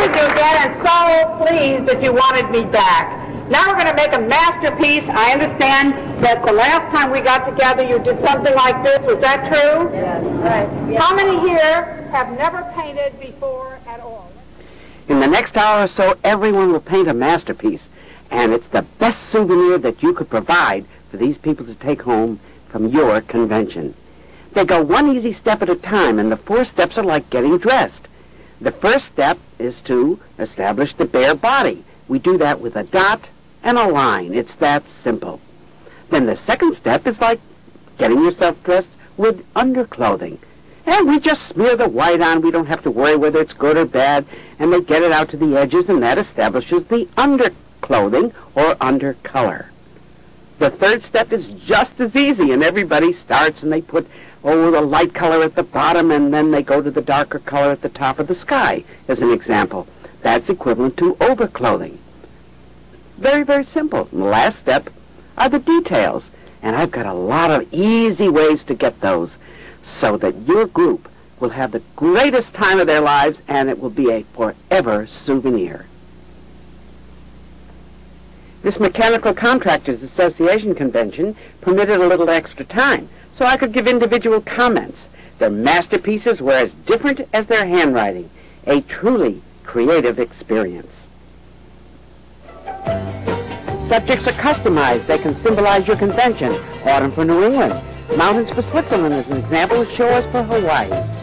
with you again and so pleased that you wanted me back. Now we're going to make a masterpiece. I understand that the last time we got together you did something like this. Was that true? Yes, right. Yes. How many here have never painted before at all? In the next hour or so, everyone will paint a masterpiece. And it's the best souvenir that you could provide for these people to take home from your convention. They go one easy step at a time, and the four steps are like getting dressed. The first step is to establish the bare body. We do that with a dot and a line. It's that simple. Then the second step is like getting yourself dressed with underclothing. And we just smear the white on. We don't have to worry whether it's good or bad. And they get it out to the edges, and that establishes the underclothing or undercolor. The third step is just as easy, and everybody starts and they put, oh, the light color at the bottom, and then they go to the darker color at the top of the sky, as an example. That's equivalent to overclothing. Very, very simple. And the last step are the details. And I've got a lot of easy ways to get those so that your group will have the greatest time of their lives and it will be a forever souvenir. This Mechanical Contractors Association convention permitted a little extra time, so I could give individual comments. Their masterpieces were as different as their handwriting, a truly creative experience. Subjects are customized. They can symbolize your convention. Autumn for New England. Mountains for Switzerland as an example. Shores for Hawaii.